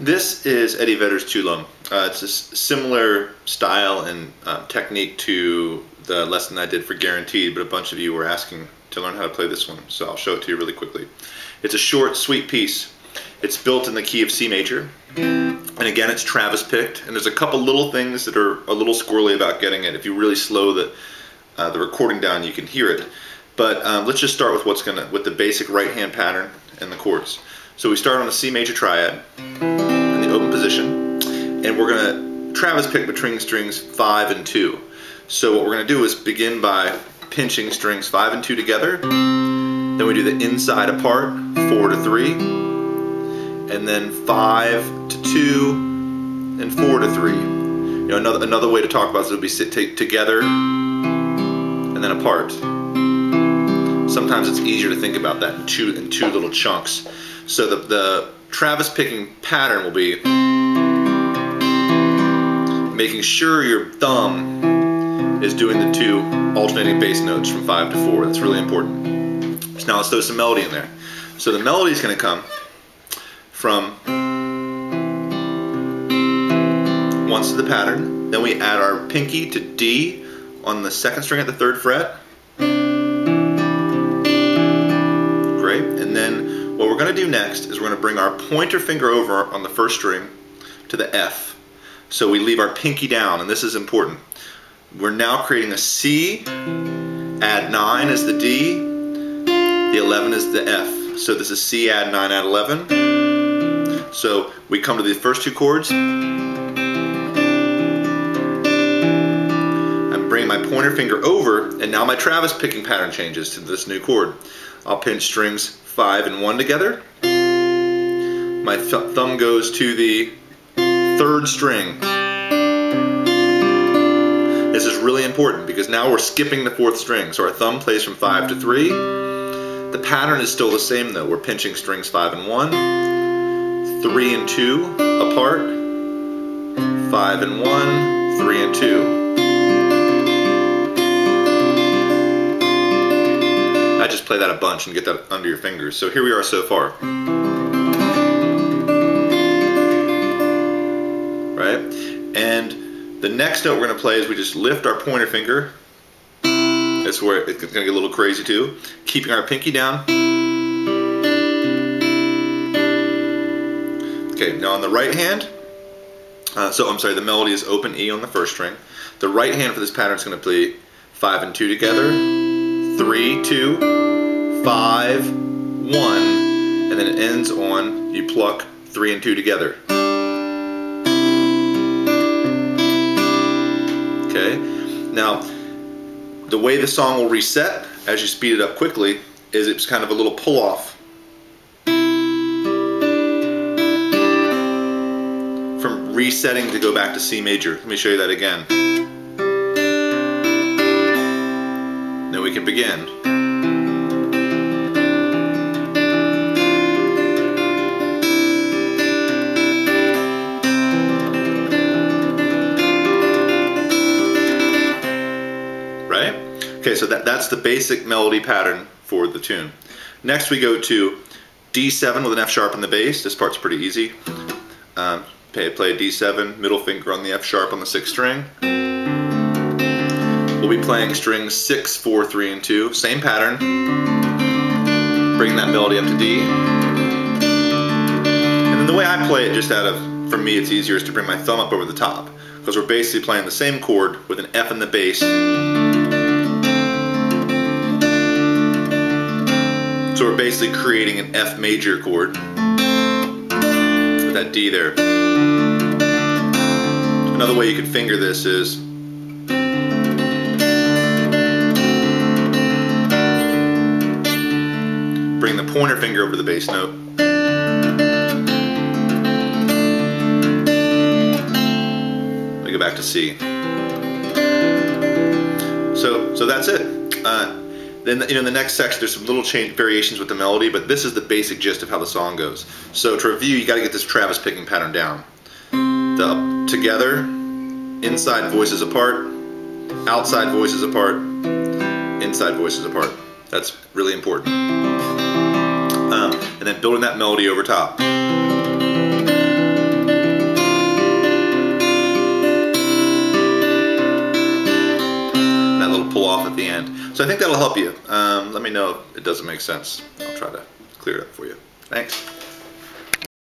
this is Eddie Vedder's Tuolumne. Uh, it's a similar style and uh, technique to the lesson I did for Guaranteed, but a bunch of you were asking to learn how to play this one, so I'll show it to you really quickly. It's a short, sweet piece. It's built in the key of C major, and again, it's Travis picked. And there's a couple little things that are a little squirrely about getting it. If you really slow the uh, the recording down, you can hear it. But um, let's just start with what's gonna with the basic right hand pattern and the chords. So we start on a C major triad the position, and we're gonna Travis pick between strings five and two. So what we're gonna do is begin by pinching strings five and two together. Then we do the inside apart, four to three, and then five to two, and four to three. You know, another another way to talk about this would be sit take together and then apart. Sometimes it's easier to think about that in two in two little chunks. So the the Travis picking pattern will be making sure your thumb is doing the two alternating bass notes from five to four. That's really important. So now let's throw some melody in there. So the melody is going to come from once to the pattern. Then we add our pinky to D on the second string at the third fret. Going to do next is we're going to bring our pointer finger over on the first string to the F. So we leave our pinky down, and this is important. We're now creating a C, add 9 is the D, the 11 is the F. So this is C, add 9, add 11. So we come to the first two chords. I'm bringing my pointer finger over, and now my Travis picking pattern changes to this new chord. I'll pinch strings 5 and 1 together. My th- thumb goes to the third string. This is really important because now we're skipping the fourth string. So our thumb plays from 5 to 3. The pattern is still the same though. We're pinching strings 5 and 1, 3 and 2 apart, 5 and 1, 3 and 2. Just play that a bunch and get that under your fingers. So here we are so far. Right? And the next note we're going to play is we just lift our pointer finger. That's where it's going to get a little crazy too. Keeping our pinky down. Okay, now on the right hand, uh, so I'm sorry, the melody is open E on the first string. The right hand for this pattern is going to play 5 and 2 together, 3, 2, 5, 1, and then it ends on you pluck 3 and 2 together. Okay, now the way the song will reset as you speed it up quickly is it's kind of a little pull off from resetting to go back to C major. Let me show you that again. Then we can begin. Right? Okay, so that, that's the basic melody pattern for the tune. Next we go to D7 with an F sharp on the bass. This part's pretty easy. Um, play, play a D7, middle finger on the F sharp on the sixth string. Playing strings 6, 4, 3, and 2. Same pattern. Bring that melody up to D. And then the way I play it, just out of, for me, it's easier, is to bring my thumb up over the top. Because we're basically playing the same chord with an F in the bass. So we're basically creating an F major chord with that D there. Another way you could finger this is pointer finger over the bass note. We go back to C. So, so that's it. Uh, then you know the next section there's some little change variations with the melody, but this is the basic gist of how the song goes. So to review, you got to get this Travis picking pattern down. The together, inside voices apart, outside voices apart, inside voices apart. That's really important and then building that melody over top. That little pull off at the end. So I think that'll help you. Um, let me know if it doesn't make sense. I'll try to clear it up for you. Thanks.